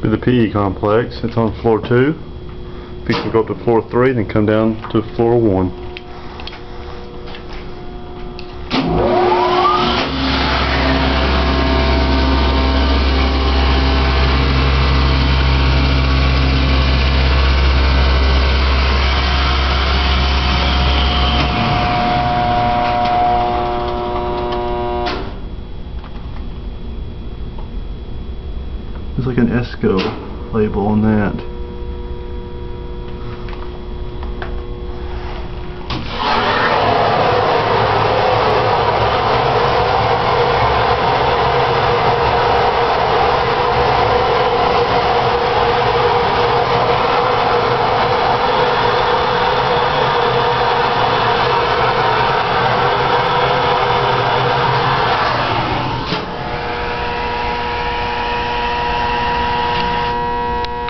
Be the PE complex. It's on floor two. To go up to floor three, then come down to floor one. There's like an ESCO label on that.